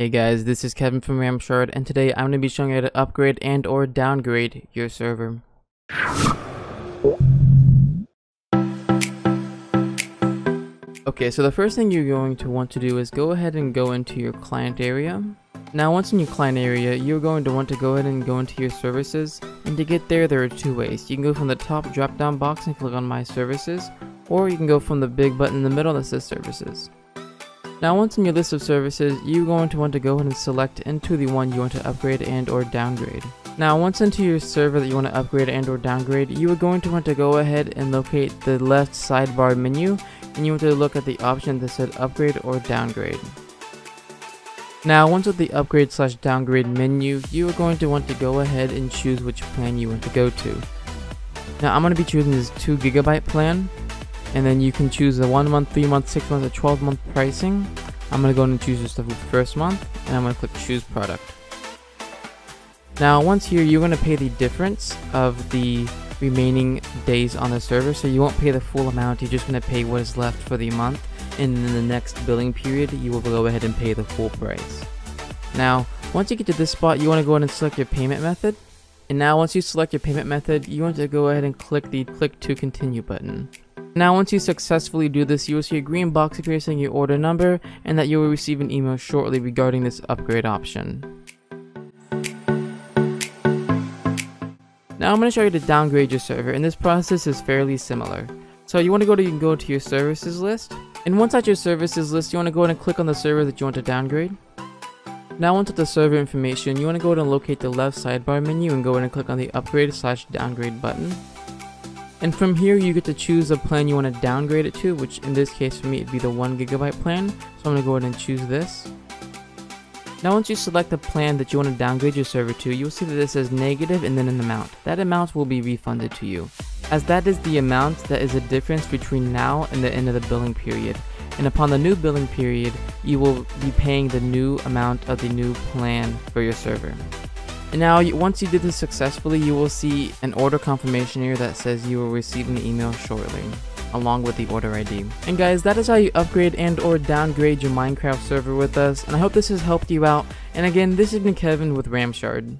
Hey guys, this is Kevin from RAMShard, and today I'm going to be showing you how to upgrade and or downgrade your server. Okay, so the first thing you're going to want to do is go ahead and go into your client area. Now once in your client area, you're going to want to go ahead and go into your services, and to get there, there are two ways. You can go from the top drop down box and click on my services, or you can go from the big button in the middle that says services. Now once in your list of services, you're going to want to go ahead and select into the one you want to upgrade and or downgrade. Now once into your server that you want to upgrade and or downgrade, you are going to want to go ahead and locate the left sidebar menu and you want to look at the option that said upgrade or downgrade. Now once with the upgrade slash downgrade menu, you are going to want to go ahead and choose which plan you want to go to. Now I'm going to be choosing this 2 gigabyte plan and then you can choose the 1 month, 3 month, 6 month, or 12 month pricing. I'm to go and choose just the first month and I'm to click choose product. Now once here you're to pay the difference of the remaining days on the server so you won't pay the full amount you're just to pay what is left for the month and in the next billing period you will go ahead and pay the full price. Now, once you get to this spot, you want to go ahead and select your payment method. And now once you select your payment method, you want to go ahead and click the click to continue button. Now once you successfully do this, you will see a green box appear saying your order number and that you will receive an email shortly regarding this upgrade option. Now I'm going to show you to downgrade your server and this process is fairly similar. So you want to go to, you can go to your services list and once at your services list, you want to go ahead and click on the server that you want to downgrade. Now onto the server information, you want to go ahead and locate the left sidebar menu and go ahead and click on the upgrade slash downgrade button. And from here, you get to choose the plan you want to downgrade it to, which in this case for me, it'd be the 1 gigabyte plan. So I'm going to go ahead and choose this. Now once you select the plan that you want to downgrade your server to, you'll see that it says negative and then an amount. That amount will be refunded to you as that is the amount that is the difference between now and the end of the billing period. And upon the new billing period, you will be paying the new amount of the new plan for your server. And now, once you did this successfully, you will see an order confirmation here that says you will receive an email shortly along with the order ID. And guys, that is how you upgrade and or downgrade your Minecraft server with us, and I hope this has helped you out. And again, this has been Kevin with RAMShard.